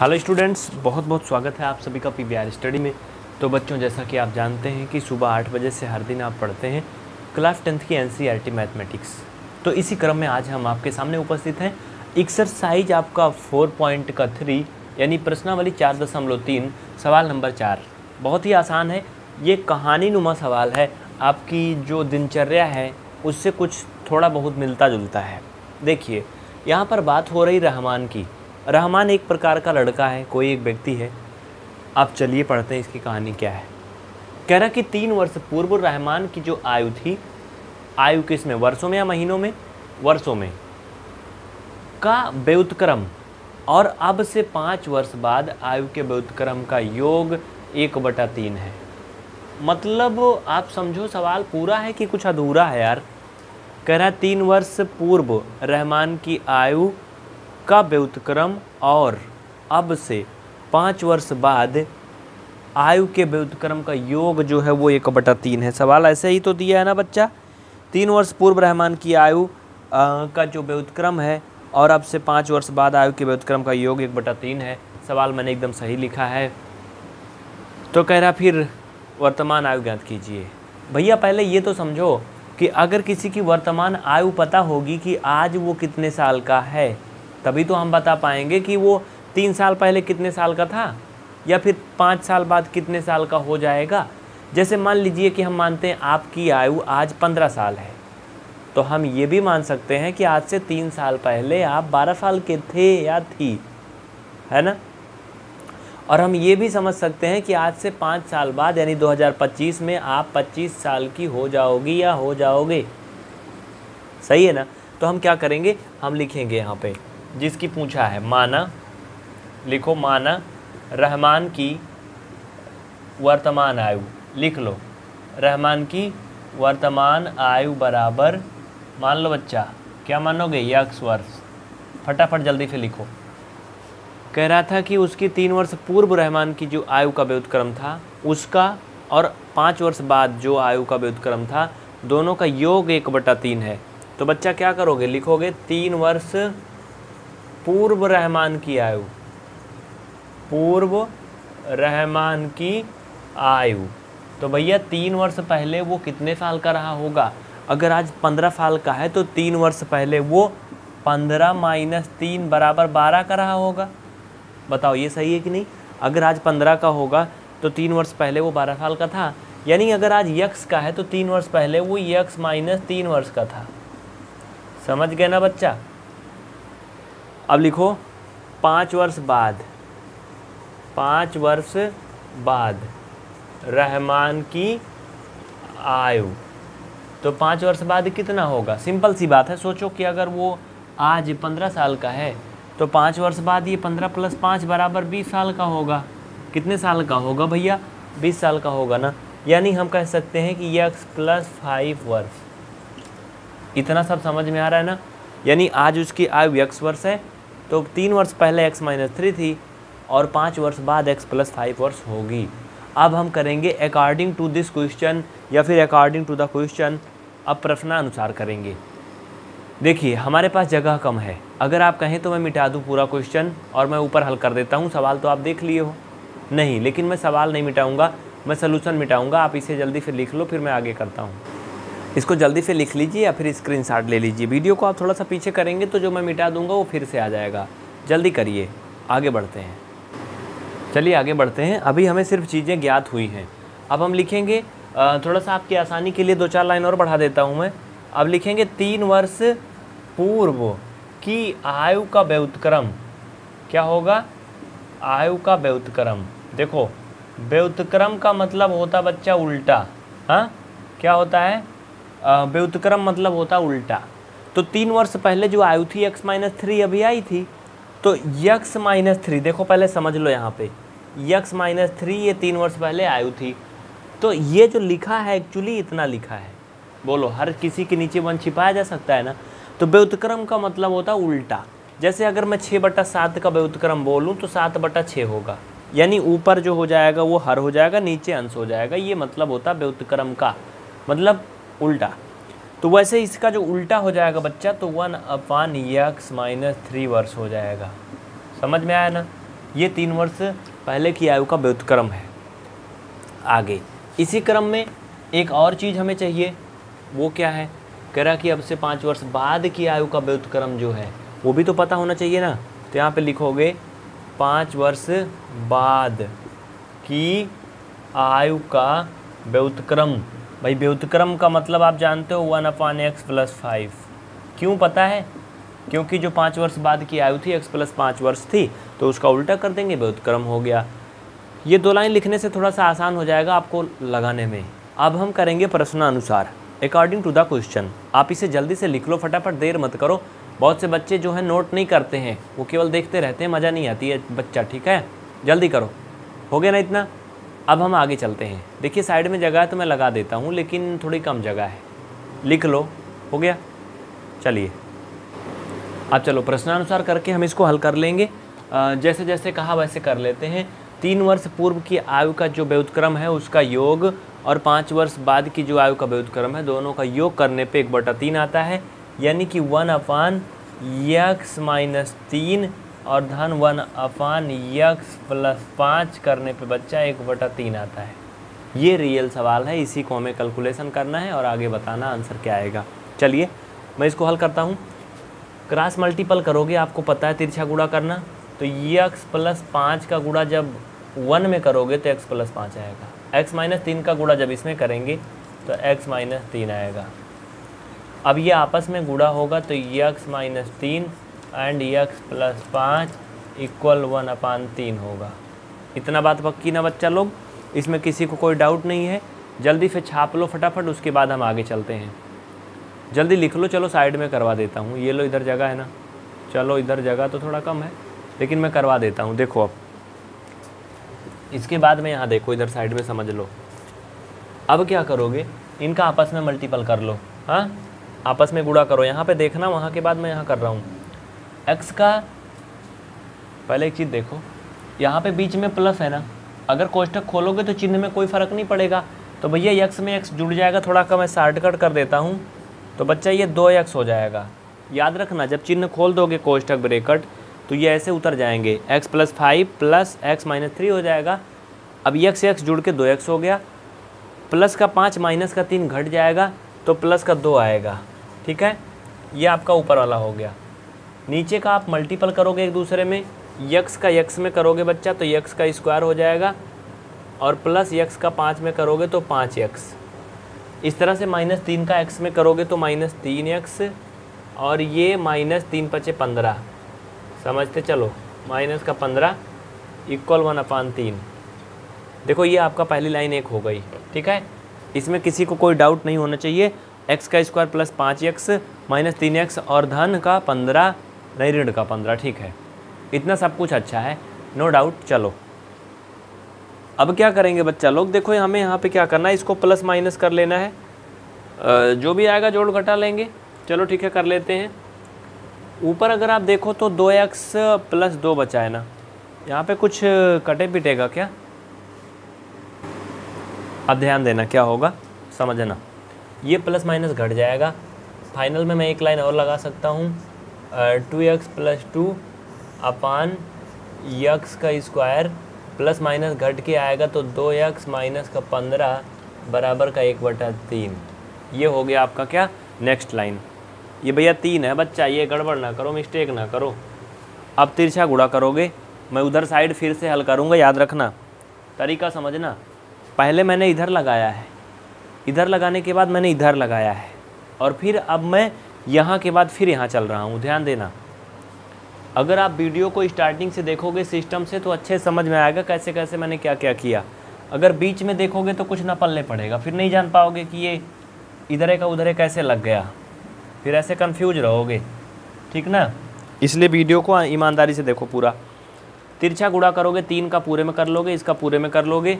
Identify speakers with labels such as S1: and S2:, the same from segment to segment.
S1: Hello students बहुत बहुत स्वागत है आप सभी का पी स्टडी में। तो बच्चों, जैसा कि आप जानते हैं कि सुबह आठ बजे से हर दिन आप पढ़ते हैं क्लास टेंथ की एन मैथमेटिक्स। तो इसी क्रम में आज हम आपके सामने उपस्थित हैं। एक्सरसाइज आपका फोर पॉइंट का थ्री यानी प्रश्नावली चार दशमलव तीन, सवाल नंबर चार। बहुत ही आसान है। ये कहानी नुमा सवाल है। आपकी जो दिनचर्या है, उससे कुछ थोड़ा बहुत मिलता जुलता है। देखिए, यहाँ पर बात हो रही रहमान की। रहमान एक प्रकार का लड़का है, कोई एक व्यक्ति है। आप चलिए पढ़ते हैं इसकी कहानी क्या है। कह रहा कि तीन वर्ष पूर्व रहमान की जो आयु थी, आयु किसमें, वर्षों में या महीनों में? वर्षों में। का व्युतक्रम। और अब से पाँच वर्ष बाद आयु के व्युतक्रम का योग एक बटा तीन है। मतलब आप समझो, सवाल पूरा है कि कुछ अधूरा है यार। कह रहा, तीन वर्ष पूर्व रहमान की आयु का व्युतक्रम और अब से पाँच वर्ष बाद आयु के व्युतक्रम का योग जो है वो एक बटा तीन है। सवाल ऐसे ही तो दिया है ना बच्चा? तीन वर्ष पूर्व रहमान की आयु का जो व्युतक्रम है और अब से पाँच वर्ष बाद आयु के व्युतक्रम का योग एक बटा तीन है। सवाल मैंने एकदम सही लिखा है। तो कह रहा फिर वर्तमान आयु ज्ञात कीजिए। भैया पहले ये तो समझो कि अगर किसी की वर्तमान आयु पता होगी कि आज वो कितने साल का है तभी तो हम बता पाएँगे कि वो तीन साल पहले कितने साल का था, या फिर पाँच साल बाद कितने साल का हो जाएगा। जैसे मान लीजिए कि हम मानते हैं आपकी आयु आज पंद्रह साल है तो हम ये भी मान सकते हैं कि आज से तीन साल पहले आप बारह साल के थे या थी, है ना? और हम ये भी समझ सकते हैं कि आज से पाँच साल बाद, यानी 2025 में आप 25 साल की हो जाओगी या हो जाओगे। सही है ना? तो हम क्या करेंगे? हम लिखेंगे यहाँ पे। जिसकी पूछा है, माना, लिखो माना, रहमान की वर्तमान आयु, लिख लो। रहमान की वर्तमान आयु बराबर, मान लो बच्चा, क्या मानोगे? यक्स वर्ष फटाफट जल्दी से लिखो। कह रहा था कि उसकी तीन वर्ष पूर्व रहमान की जो आयु का व्युतक्रम था, उसका और पाँच वर्ष बाद जो आयु का व्युतक्रम था, दोनों का योग एक बटा तीन है। तो बच्चा क्या करोगे? लिखोगे, तीन वर्ष पूर्व रहमान की आयु। पूर्व रहमान की आयु। तो भैया, तीन वर्ष पहले वो कितने साल का रहा होगा? अगर आज पंद्रह साल का है तो तीन वर्ष पहले वो पंद्रह माइनस तीन बराबर बारह का रहा होगा। बताओ, ये सही है कि नहीं? अगर आज पंद्रह का होगा तो तीन वर्ष पहले वो बारह साल का था। यानी अगर आज यक्स का है तो तीन वर्ष पहले वो यक्स माइनस तीन वर्ष का था। समझ गए ना बच्चा? अब लिखो, पाँच वर्ष बाद, पाँच वर्ष बाद रहमान की आयु। तो पाँच वर्ष बाद कितना होगा? सिंपल सी बात है, सोचो कि अगर वो आज पंद्रह साल का है तो पाँच वर्ष बाद ये पंद्रह प्लस पाँच बराबर बीस साल का होगा। कितने साल का होगा भैया? बीस साल का होगा ना? यानी हम कह सकते हैं कि यक्स प्लस फाइव वर्ष। इतना सब समझ में आ रहा है ना? यानी आज उसकी आयु यक्स वर्ष है तो तीन वर्ष पहले एक्स माइनस थ्री थी और पाँच वर्ष बाद एक्स प्लस फाइव वर्ष होगी। अब हम करेंगे अकॉर्डिंग टू दिस क्वेश्चन या फिर अकॉर्डिंग टू द क्वेश्चन अब प्रश्नानुसार करेंगे। देखिए, हमारे पास जगह कम है। अगर आप कहें तो मैं मिटा दूँ पूरा क्वेश्चन और मैं ऊपर हल कर देता हूँ। सवाल तो आप देख लिए हो। नहीं, लेकिन मैं सवाल नहीं मिटाऊँगा, मैं सलूशन मिटाऊँगा। आप इसे जल्दी फिर लिख लो, फिर मैं आगे करता हूँ। इसको जल्दी से लिख लीजिए या फिर स्क्रीन ले लीजिए। वीडियो को आप थोड़ा सा पीछे करेंगे तो जो मैं मिटा दूँगा वो फिर से आ जाएगा। जल्दी करिए। आगे बढ़ते हैं। चलिए आगे बढ़ते हैं। अभी हमें सिर्फ़ चीज़ें ज्ञात हुई हैं। अब हम लिखेंगे थोड़ा सा आपकी आसानी के लिए दो चार लाइन और बढ़ा देता हूँ मैं। अब लिखेंगे, तीन वर्ष पूर्व की आयु का व्युतक्रम। क्या होगा? आयु का व्युतक्रम। देखो, व्युतक्रम का मतलब होता बच्चा उल्टा। हाँ? क्या होता है? व्युतक्रम मतलब होता उल्टा। तो तीन वर्ष पहले जो आयु थी एक्स माइनस थ्री अभी आई थी तो यक्स माइनस थ्री देखो पहले समझ लो यहाँ पे। यक्स माइनस थ्री ये तीन वर्ष पहले आयु थी। तो ये जो लिखा है एक्चुअली इतना लिखा है। बोलो, हर किसी के नीचे वन छिपाया जा सकता है ना? तो व्युतक्रम का मतलब होता उल्टा। जैसे अगर मैं छः बटा सात का व्युतक्रम बोलूँ तो सात बटा छः होगा। यानी ऊपर जो हो जाएगा, वो हर हो जाएगा, नीचे अंश हो जाएगा। ये मतलब होता व्युतक्रम का। मतलब उल्टा। तो वैसे इसका जो उल्टा हो जाएगा बच्चा तो one upon x minus three वर्ष हो जाएगा। समझ में आया ना? ये तीन वर्ष पहले की आयु का व्युतक्रम है। आगे, इसी क्रम में एक और चीज़ हमें चाहिए, वो क्या है? कह रहा कि अब से पाँच वर्ष बाद की आयु का व्युतक्रम जो है, वो भी तो पता होना चाहिए ना? तो यहाँ पे लिखोगे, पाँच वर्ष बाद की आयु का व्युतक्रम। भाई, व्युतक्रम का मतलब आप जानते हो one upon x plus five क्यों पता है? क्योंकि जो पाँच वर्ष बाद की आयु थी एक्स प्लस पाँच वर्ष थी तो उसका उल्टा कर देंगे, व्युतक्रम हो गया। ये दो लाइन लिखने से थोड़ा सा आसान हो जाएगा आपको लगाने में। अब हम करेंगे प्रश्नानुसार। अकॉर्डिंग टू द क्वेश्चन आप इसे जल्दी से लिख लो, फटाफट, देर मत करो। बहुत से बच्चे जो है नोट नहीं करते हैं। वो केवल देखते रहते हैं, मज़ा नहीं आती है, बच्चा, ठीक है? जल्दी करो। हो गया ना इतना? अब हम आगे चलते हैं। देखिए, साइड में जगह है तो मैं लगा देता हूँ, लेकिन थोड़ी कम जगह है। लिख लो। हो गया? चलिए। अब चलो, प्रश्नानुसार करके हम इसको हल कर लेंगे। जैसे जैसे कहा, वैसे कर लेते हैं। तीन वर्ष पूर्व की आयु का जो व्युतक्रम है, उसका योग और पाँच वर्ष बाद की जो आयु का व्युतक्रम है, दोनों का योग करने पे एक बटा तीन आता है। यानी कि वन अपान यक्स माइनस तीन और धन, वन अपान यक्स प्लस पाँच करने पे बच्चा एक बटा तीन आता है। ये रियल सवाल है, इसी को हमें कैलकुलेशन करना है और आगे बताना आंसर क्या आएगा। चलिए, मैं इसको हल करता हूँ। क्रॉस मल्टीपल करोगे, आपको पता है तिरछा गुड़ा करना। तो यक्स प्लस पाँच का गुड़ा जब वन में करोगे तो एक्स प्लस पाँच आएगा। एक्स माइनस तीन का गुड़ा जब इसमें करेंगे तो एक्स माइनस तीन आएगा। अब ये आपस में गुड़ा होगा तो यक्स माइनस तीन एंड यक्स प्लस पाँच इक्वल वन अपान तीन होगा। इतना बात पक्की ना बच्चा लोग? इसमें किसी को कोई डाउट नहीं है। जल्दी से छाप लो फटाफट, उसके बाद हम आगे चलते हैं। जल्दी लिख लो, चलो साइड में करवा देता हूँ। ये लो, इधर जगह है ना? चलो, इधर जगह तो थोड़ा कम है, लेकिन मैं करवा देता हूँ। देखो अब। इसके बाद में यहाँ देखो, इधर साइड में समझ लो। अब क्या करोगे? इनका आपस में मल्टीपल कर लो। हाँ? आपस में गुड़ा करो। यहाँ पे देखना, वहाँ के बाद मैं यहाँ कर रहा हूँ। एक्स का पहले एक चीज़ देखो। यहाँ पे बीच में प्लस है ना। अगर कोष्टक खोलोगे तो चिन्ह में कोई फ़र्क नहीं पड़ेगा। तो भैया यक्स में एक्स जुड़ जाएगा, थोड़ा का मैं शार्ट कट कर देता हूँ। तो बच्चा ये दो एक्स हो जाएगा। याद रखना, जब चिन्ह खोल दोगे कोष्टक ब्रेकट तो ये ऐसे उतर जाएँगे। X plus five plus x minus three हो जाएगा। अब एक्स एक्स जुड़ के दो एक्स हो गया। प्लस का पाँच माइनस का तीन घट जाएगा तो प्लस का दो आएगा। ठीक है? ये आपका ऊपर वाला हो गया। नीचे का आप मल्टीपल करोगे एक दूसरे में, यक्स का यक्स में करोगे बच्चा तो यक्स का स्क्वायर हो जाएगा, और प्लस यक्स का पाँच में करोगे तो पाँच यक्स। इस तरह से माइनस तीन का एक्स में करोगे तो माइनस तीन एक्स और ये माइनस तीन पचे पंद्रह। समझते चलो माइनस का पंद्रह इक्वल वन अपान तीन। देखो, ये आपका पहली लाइन एक हो गई, ठीक है? इसमें किसी को कोई डाउट नहीं होना चाहिए। एक्स का स्क्वायर प्लस पाँच एक्स माइनस तीन एक्स और धन का पंद्रह नहीं ऋण का पंद्रह, ठीक है। इतना सब कुछ अच्छा है नो डाउट चलो। अब क्या करेंगे बच्चा लोग? देखो हमें यहाँ पे क्या करना है, इसको प्लस माइनस कर लेना है। जो भी आएगा जोड़ घटा लेंगे। चलो, ठीक है, कर लेते हैं। ऊपर अगर आप देखो तो दो एक्स प्लस दो बचा है ना। यहाँ पे कुछ कटे पिटेगा क्या? अब ध्यान देना क्या होगा, समझना। ये प्लस माइनस घट जाएगा। फाइनल में मैं एक लाइन और लगा सकता हूँ। Two x plus two upon x का स्क्वायर प्लस माइनस घट के आएगा तो दो एक्स माइनस का पंद्रह बराबर का एक बटा तीन। ये हो गया आपका क्या? नेक्स्ट लाइन ये भैया तीन है, बच्चा, ये गड़बड़ ना करो मिस्टेक ना करो। अब तिरछा गुड़ा करोगे। मैं उधर साइड फिर से हल करूँगा, याद रखना। तरीका समझना। पहले मैंने इधर लगाया है। इधर लगाने के बाद मैंने इधर लगाया है। और फिर अब मैं यहाँ के बाद फिर यहाँ चल रहा हूँ, ध्यान देना। अगर आप वीडियो को स्टार्टिंग से देखोगे सिस्टम से तो अच्छे समझ में आएगा कैसे कैसे मैंने क्या क्या। किया अगर बीच में देखोगे तो कुछ ना पलने पड़ेगा। फिर नहीं जान पाओगे कि ये इधर का उधर कैसे लग गया। फिर ऐसे कन्फ्यूज़ रहोगे। ठीक ना? इसलिए वीडियो को ईमानदारी से देखो पूरा। तिरछा गुड़ा करोगे, तीन का पूरे में कर लोगे, इसका पूरे में कर लोगे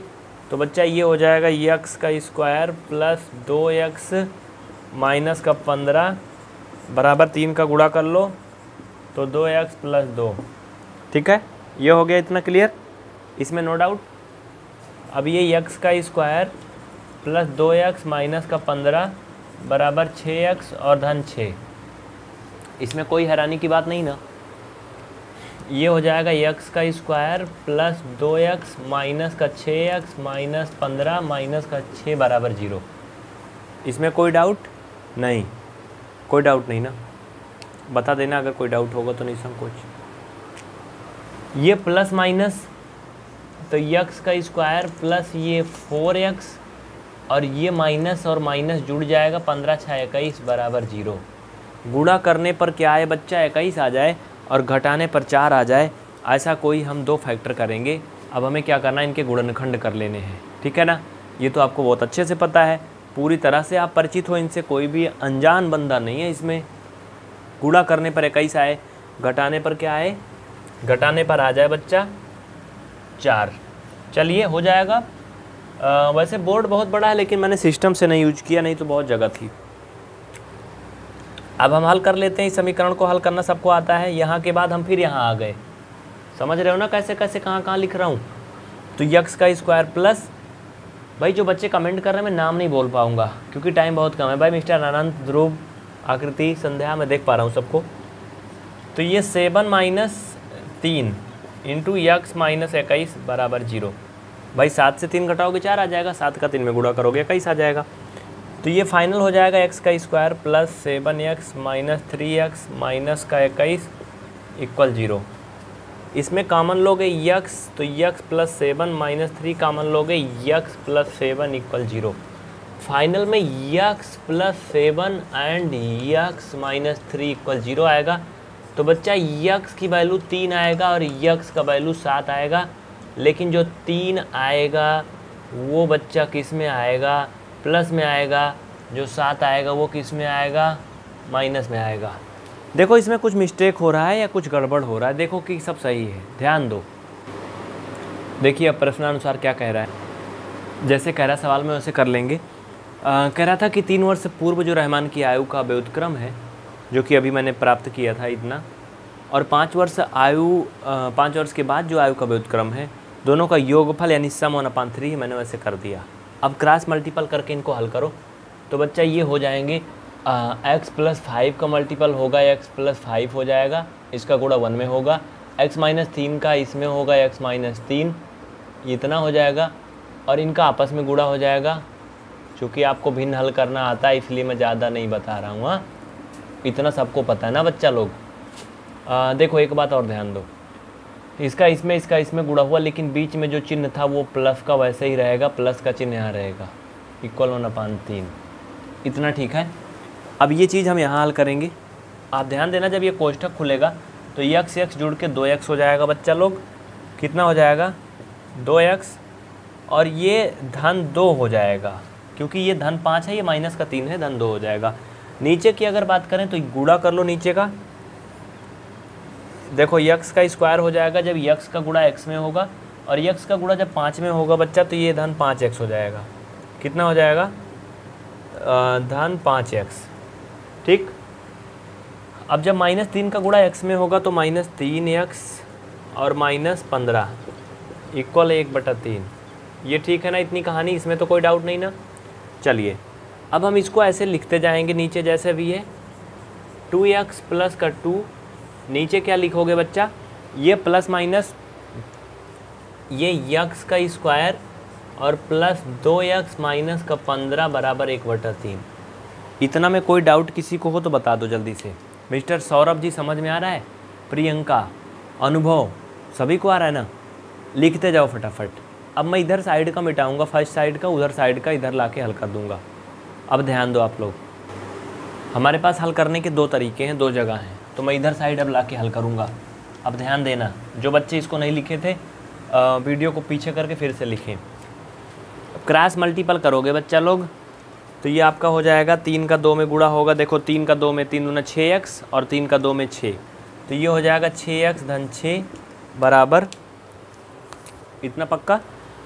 S1: तो बच्चा ये हो जाएगा, यक्स का स्क्वायर प्लस दो एक्स माइनस का पंद्रह बराबर तीन का गुड़ा कर लो तो दो एक्स प्लस दो। ठीक है? ये हो गया इतना क्लियर इसमें नो डाउट अब ये यक्स का स्क्वायर प्लस दो एक्स माइनस का पंद्रह बराबर छः एक्स और धन छः इसमें कोई हैरानी की बात नहीं ना? ये हो जाएगा यक्स का स्क्वायर प्लस दो एक्स माइनस का छः एक्स माइनस पंद्रह माइनस का छः बराबर ज़ीरो इसमें कोई डाउट नहीं। कोई डाउट नहीं ना। बता देना, अगर कोई डाउट होगा तो नहीं संकोच। ये प्लस माइनस तो यक्स का स्क्वायर प्लस ये फोर एक्स और ये माइनस और माइनस जुड़ जाएगा पंद्रह छः इक्कीस बराबर ज़ीरो। गुणा करने पर क्या है बच्चा? इक्कीस आ जाए और घटाने पर चार आ जाए, ऐसा कोई हम दो फैक्टर करेंगे। अब हमें क्या करना है? इनके गुणनखंड कर लेने हैं। ठीक है ना? ये तो आपको बहुत अच्छे से पता है। पूरी तरह से आप परिचित हो इनसे कोई भी अनजान बंदा नहीं है इसमें। गुणा करने पर इक्कीस आए घटाने पर क्या आए? घटाने पर आ जाए बच्चा चार। चलिए हो जाएगा। आ, वैसे बोर्ड बहुत बड़ा है लेकिन मैंने सिस्टम से नहीं यूज़ किया नहीं तो बहुत जगह थी। अब हम हल कर लेते हैं इस समीकरण को हल करना सबको आता है। यहाँ के बाद हम फिर यहाँ आ गए। समझ रहे हो ना कैसे कैसे कहाँ कहाँ लिख रहा हूँ? तो यक्स का स्क्वायर प्लस भाई, जो बच्चे कमेंट कर रहे हैं, मैं नाम नहीं बोल पाऊँगा, क्योंकि टाइम बहुत कम है। भाई, मिस्टर अनंत ध्रुव, आकृति, संध्या, मैं देख पा रहा हूँ सबको। तो ये सेवन माइनस तीन इंटू यक्स माइनस इक्कीस बराबर ज़ीरो। भाई, सात से तीन घटाओगे, चार आ जाएगा, सात का तीन में गुणा करोगे, इक्कीस आ जाएगा। तो ये फाइनल हो जाएगा एक्स का square plus seven x minus three x minus का इक्कीस इक्वल ज़ीरो इसमें कॉमन लोगे यक्स तो x plus seven minus three common लोगे, x plus seven equal zero final में x plus seven and x minus three equal zero आएगा। तो बच्चा, यक्स की वैल्यू तीन आएगा और यक्स का वैल्यू सात आएगा। लेकिन जो तीन आएगा, वो बच्चा किसमें आएगा? प्लस में आएगा। जो सात आएगा, वो किसमें आएगा? माइनस में आएगा। देखो इसमें कुछ मिस्टेक हो रहा है या कुछ गड़बड़ हो रहा है? देखो कि सब सही है। ध्यान दो। देखिए अब प्रश्नानुसार क्या कह रहा है? जैसे कह रहा सवाल में वैसे कर लेंगे। आ, कह रहा था कि तीन वर्ष पूर्व जो रहमान की आयु का व्युत्क्रम है जो कि अभी मैंने प्राप्त किया था इतना और पाँच वर्ष आयु पाँच वर्ष के बाद जो आयु का व्युत्क्रम है दोनों का योगफल यानी सम और अपान थ्री मैंने वैसे कर दिया। अब क्रॉस मल्टीपल करके इनको हल करो। तो बच्चा ये हो जाएँगे एक्स प्लस फाइव का मल्टीपल होगा एक्स प्लस फाइव हो जाएगा इसका गुड़ा वन में होगा। एक्स माइनस तीन का इसमें होगा एक्स माइनस तीन इतना हो जाएगा। और इनका आपस में गुड़ा हो जाएगा चूँकि आपको भिन्न हल करना आता है इसलिए मैं ज़्यादा नहीं बता रहा हूँ हाँ। इतना सबको पता है ना बच्चा लोग? आ, देखो एक बात और ध्यान दो। इसका इसमें इसका इसमें गुड़ा हुआ लेकिन बीच में जो चिन्ह था वो प्लस का वैसे ही रहेगा प्लस का चिन्ह यहाँ रहेगा। इक्वल वन अपान तीन। इतना ठीक है? अब ये चीज़ हम यहाँ हल करेंगे। आप ध्यान देना, जब ये कोष्ठक खुलेगा तो यक्स यक्स जुड़ के दो एक्स हो जाएगा बच्चा लोग। कितना हो जाएगा? दो एक्स और ये धन दो हो जाएगा, क्योंकि ये धन पाँच है, ये माइनस का तीन है, धन दो हो जाएगा। नीचे की अगर बात करें तो गुड़ा कर लो नीचे का। देखो यक्स का स्क्वायर हो जाएगा जब यक्स का गुड़ा एक्स में होगा, और यक्स का गुड़ा जब पाँच में होगा बच्चा तो ये धन पाँच एक्स हो जाएगा। कितना हो जाएगा? धन पाँच एक्स ठीक? अब जब माइनस तीन का गुड़ा एक्स में होगा तो माइनस तीन एक्स और माइनस पंद्रह इक्वल एक बटा तीन। ये ठीक है ना इतनी कहानी? इसमें तो कोई डाउट नहीं ना? चलिए, अब हम इसको ऐसे लिखते जाएँगे नीचे जैसे भी है। टू एक्स प्लस का टू, नीचे क्या लिखोगे बच्चा? ये प्लस माइनस, ये यक्स का स्क्वायर और प्लस दो यक्स माइनस का पंद्रह बराबर एक बटा तीन। इतना में कोई डाउट किसी को हो तो बता दो जल्दी से। मिस्टर सौरभ जी, समझ में आ रहा है? प्रियंका, अनुभव, सभी को आ रहा है ना? लिखते जाओ फटाफट। अब मैं इधर साइड का मिटाऊँगा फ़र्स्ट साइड का, उधर साइड का, इधर ला हल कर दूँगा। अब ध्यान दो आप लोग। हमारे पास हल करने के दो तरीके हैं, दो जगह हैं। तो मैं इधर साइड अब ला के हल करूँगा। अब ध्यान देना, जो बच्चे इसको नहीं लिखे थे वीडियो को पीछे करके फिर से लिखें। क्रॉस मल्टीपल करोगे बच्चा लोग। तो ये आपका हो जाएगा तीन का दो में गुड़ा होगा, देखो तीन का दो में तीन दूना छः एक्स और तीन का दो में छः तो ये हो जाएगा छः एक्स धन छः बराबर, इतना पक्का?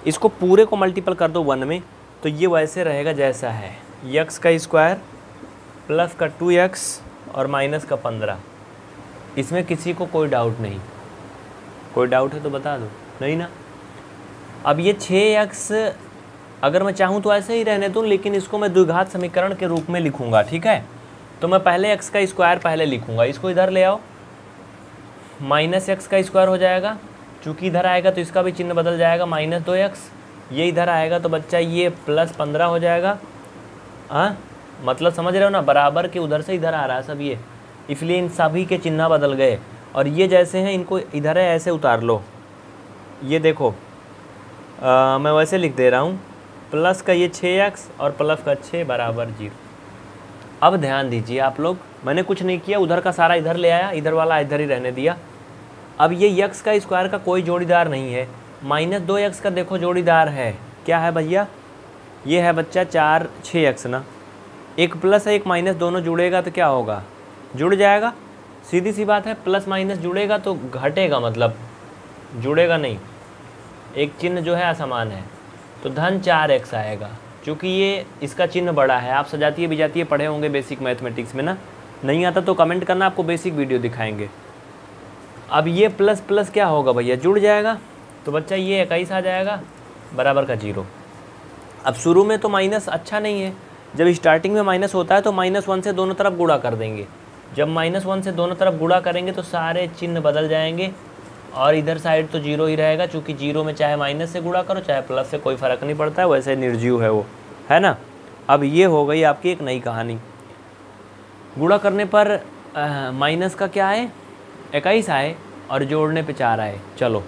S1: इसको पूरे को मल्टीपल कर दो वन में तो ये वैसे रहेगा जैसा है। यक्स का स्क्वायर प्लस का टू एक्स और माइनस का पंद्रह। इसमें किसी को कोई डाउट नहीं। कोई डाउट है तो बता दो। नहीं ना? अब ये छः एक्स अगर मैं चाहूँ तो ऐसे ही रहने दूँ लेकिन इसको मैं द्विघात समीकरण के रूप में लिखूँगा ठीक है? तो मैं पहले एक्स का स्क्वायर पहले लिखूँगा। इसको इधर ले आओ। माइनस एक्स का स्क्वायर हो जाएगा। चूँकि इधर आएगा तो इसका भी चिन्ह बदल जाएगा। माइनस दो एक्स ये इधर आएगा तो बच्चा ये प्लस पंद्रह हो जाएगा। हाँ? मतलब समझ रहे हो ना? बराबर के उधर से इधर आ रहा है सब ये। इसलिए इन सभी के चिन्ह बदल गए। और ये जैसे हैं इनको इधर है ऐसे उतार लो। ये देखो। आ, मैं वैसे लिख दे रहा हूँ। प्लस का ये छः एक्स और प्लस का छः बराबर ज़ीरो। अब ध्यान दीजिए आप लोग, मैंने कुछ नहीं किया, उधर का सारा इधर ले आया, इधर वाला इधर ही रहने दिया। अब ये यक्स का स्क्वायर का कोई जोड़ीदार नहीं है माइनस दो एक्स का देखो जोड़ीदार है। क्या है भैया? ये है बच्चा चार, छः एक्स ना। एक प्लस है, एक माइनस दोनों जुड़ेगा तो क्या होगा? जुड़ जाएगा। सीधी सी बात है प्लस माइनस जुड़ेगा तो घटेगा मतलब जुड़ेगा नहीं। एक चिन्ह जो है असमान है। तो धन चार एक्स आएगा। क्योंकि ये इसका चिन्ह बड़ा है, आप सजातीय विजातीय पढ़े होंगे बेसिक मैथमेटिक्स में ना? नहीं आता तो कमेंट करना, आपको बेसिक वीडियो दिखाएँगे। अब ये प्लस प्लस क्या होगा भैया? जुड़ जाएगा? तो बच्चा ये इक्कीस आ जाएगा, बराबर का ज़ीरो अब शुरू में तो माइनस अच्छा नहीं है। जब स्टार्टिंग में माइनस होता है तो माइनस वन से दोनों तरफ़ गुड़ा कर देंगे। जब माइनस वन से दोनों तरफ़ गुड़ा करेंगे तो सारे चिन्ह बदल जाएँगे। और इधर साइड तो ज़ीरो ही रहेगा क्योंकि ज़ीरो में चाहे माइनस से गुड़ा करो चाहे प्लस से कोई फ़र्क नहीं पड़ता है वैसे निर्जीव है वो है ना? अब ये हो गई आपकी एक नई कहानी। गुड़ा करने पर माइनस का क्या आए? इक्कीस आए और जोड़ने पे चार आए। चलो।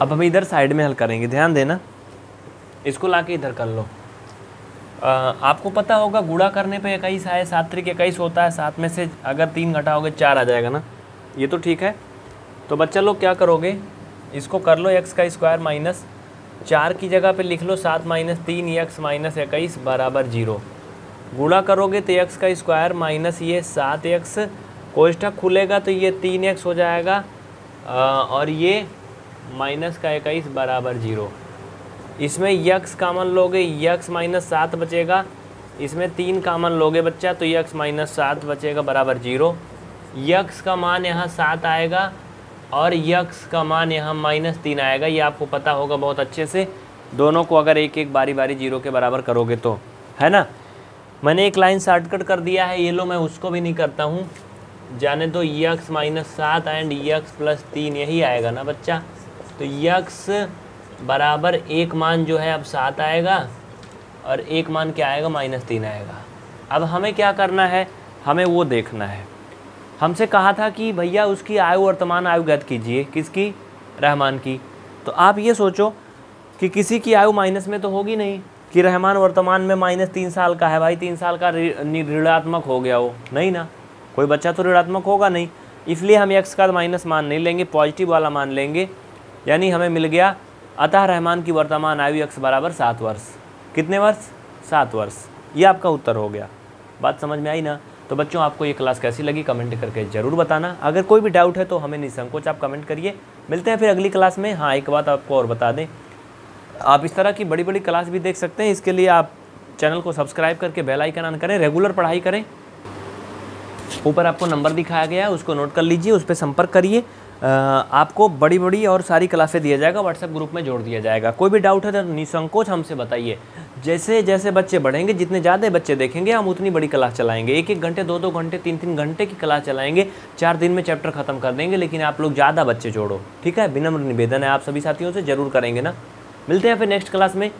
S1: अब हम इधर साइड में हल करेंगे ध्यान देना। इसको ला के इधर कर लो। आ, आपको पता होगा गुड़ा करने पे इक्कीस आए सात त्रिक इक्कीस होता है सात में से अगर तीन घटाओगे चार आ जाएगा ना? ये तो ठीक है। तो बच्चा लोग क्या करोगे? इसको कर लो एक्स का स्क्वायर माइनस चार की जगह पे लिख लो, सात माइनस तीन एक्स माइनस इक्कीस बराबर ज़ीरो। गुड़ा करोगे तो एक्स का स्क्वायर माइनस ये सात एक्स कोष्ठक खुलेगा तो ये तीन एक्स हो जाएगा और ये माइनस का इक्कीस बराबर ज़ीरो। इसमें यक्स कामन लोगे यक्स माइनस सात बचेगा। इसमें तीन कामन लोगे बच्चा तो यक्स माइनस सात बचेगा, बराबर ज़ीरो। यक्स का मान यहाँ सात आएगा और यक्स का मान यहाँ माइनस तीन आएगा, ये आपको पता होगा बहुत अच्छे से। दोनों को अगर एक एक बारी बारी ज़ीरो के बराबर करोगे तो है ना? मैंने एक लाइन शॉर्टकट कर दिया है, ये लो, मैं उसको भी नहीं करता हूँ। जाने तो यक्स माइनस सात एंड यक्स प्लस तीन, यही आएगा ना बच्चा? तो यक्स बराबर एक मान जो है, अब सात आएगा, और एक मान क्या आएगा? माइनस तीन आएगा। अब हमें क्या करना है? हमें वो देखना है। हमसे कहा था कि भैया उसकी आयु वर्तमान आयु ज्ञात कीजिए, किसकी? रहमान की। तो आप ये सोचो कि किसी की आयु माइनस में तो होगी नहीं, कि रहमान वर्तमान में माइनस तीन साल का है भाई, तीन साल का ऋणात्मक हो गया वो। नहीं ना, कोई बच्चा तो ऋणात्मक होगा नहीं। इसलिए हम एक्स का माइनस मान नहीं लेंगे, पॉजिटिव वाला मान लेंगे। यानी हमें मिल गया, अतः रहमान की वर्तमान आयु एक्स बराबर सात वर्ष। कितने वर्ष? सात वर्ष। ये आपका उत्तर हो गया। बात समझ में आई ना? तो बच्चों, आपको ये क्लास कैसी लगी कमेंट करके ज़रूर बताना। अगर कोई भी डाउट है तो हमें निसंकोच आप कमेंट करिए। मिलते हैं फिर अगली क्लास में। हाँ एक बात आपको और बता दें। आप इस तरह की बड़ी बड़ी क्लास भी देख सकते हैं। इसके लिए आप चैनल को सब्सक्राइब करके बेल आइकन ऑन करें। रेगुलर पढ़ाई करें। ऊपर आपको नंबर दिखाया गया है, उसको नोट कर लीजिए, उस पर संपर्क करिए। आपको बड़ी बड़ी और सारी क्लासें दिया जाएगा। व्हाट्सएप ग्रुप में जोड़ दिया जाएगा। कोई भी डाउट है तो निसंकोच हमसे बताइए। जैसे जैसे बच्चे बढ़ेंगे, जितने ज़्यादा बच्चे देखेंगे, हम उतनी बड़ी क्लास चलाएँगे। एक एक घंटे दो दो घंटे तीन तीन घंटे की क्लास चलाएँगे। चार दिन में चैप्टर खत्म कर देंगे, लेकिन आप लोग ज़्यादा बच्चे जोड़ो। ठीक है? विनम्र निवेदन है आप सभी साथियों से, ज़रूर करेंगे ना। मिलते हैं फिर नेक्स्ट क्लास में।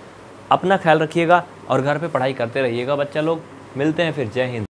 S1: अपना ख्याल रखिएगा और घर पर पढ़ाई करते रहिएगा बच्चा लोग। मिलते हैं फिर। जय हिंद।